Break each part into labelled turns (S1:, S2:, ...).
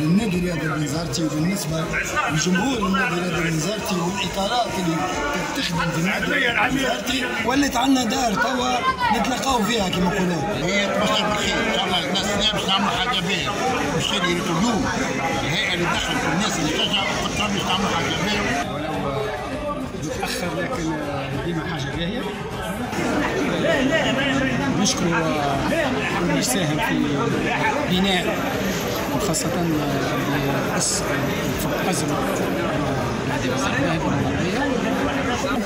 S1: للنادي الرياضي البنزرتي وبالنسبه لجمهور النادي الرياضي البنزرتي والاطارات اللي تخدم في النادي الرياضي البنزرتي ولات عندنا دار توا نتلاقاو فيها كما نقولوا.
S2: هي تبشر بالخير ان شاء الله الناس اللي باش نعملوا حاجة باهيه باش يردوا الهيئة اللي دخلت الناس اللي تشجع فتره باش تعملوا حاجة باهيه.
S3: ولو متاخر لكن ديما حاجة باهيه. لا لا نشكر اللي يساهم في بناء وخاصة والمغربية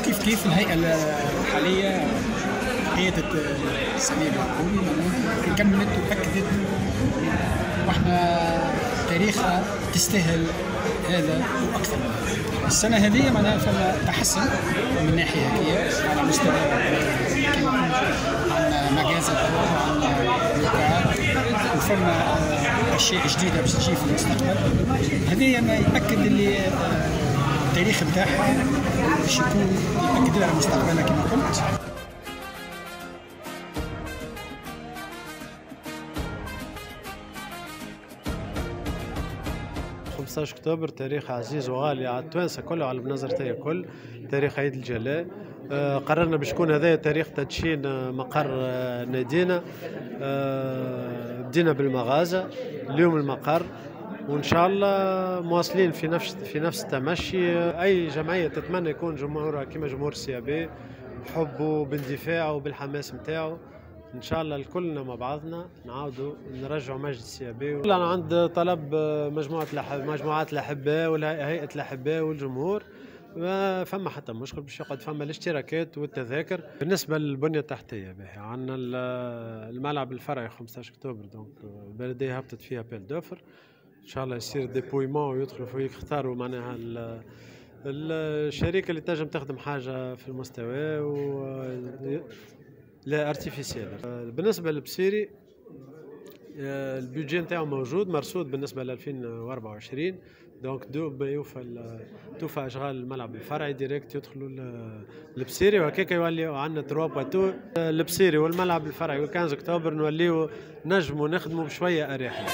S3: كيف كيف الهيئة الحالية قيادة سمير العقولي كملت وأكدت وأحنا تاريخها تستاهل هذا وأكثر. السنة هذه معناها فما تحسن من ناحية هكيه على مستوى عندنا مجازر وعندنا وقاعات وفما أشياء جديدة باش تجي في المستقبل. هذه ما ياكد اللي التاريخ بتاعها باش يكون ياكد لها مستقبلها كما قلت.
S4: 15 أكتوبر تاريخ عزيز وغالي على التوانسة كله على بنظرتي الكل تاريخ عيد الجلاء آه، قررنا باش يكون هذا تاريخ تدشين آه، مقر آه، نادينا. بدينا بالمغازة اليوم المقر. وإن شاء الله مواصلين في نفس في نفس التمشي. أي جمعية تتمنى يكون جمهورها كما جمهور السي بي بحبه باندفاعه وبالحماس نتاعو. إن شاء الله الكلنا مع بعضنا نعاودوا نرجعوا مجد السيابي أنا عند طلب مجموعة مجموعات الاحباء وهيئه الاحباء والجمهور ما فما حتى مشكل باش يقعد فما الاشتراكات والتذاكر. بالنسبة للبنية التحتية باهي عندنا الملعب الفرعي 15 أكتوبر donc البلديه هبطت فيها appel d'offres إن شاء الله يصير dépouillement ويدخلوا فيه يختاروا معناها الشركة اللي تنجم تخدم حاجة في المستوى و la artificielle بالنسبة للبصيري آه، البيجي نتاعو موجود مرصود بالنسبة ل 2024 donc دوب يوفى توفى أشغال الملعب الفرعي direct يدخلوا للبصيري وهكاك يوليو عندنا trois plateaux البصيري والملعب الفرعي و15 أكتوبر نوليو نجموا نخدموا بشوية أريحية.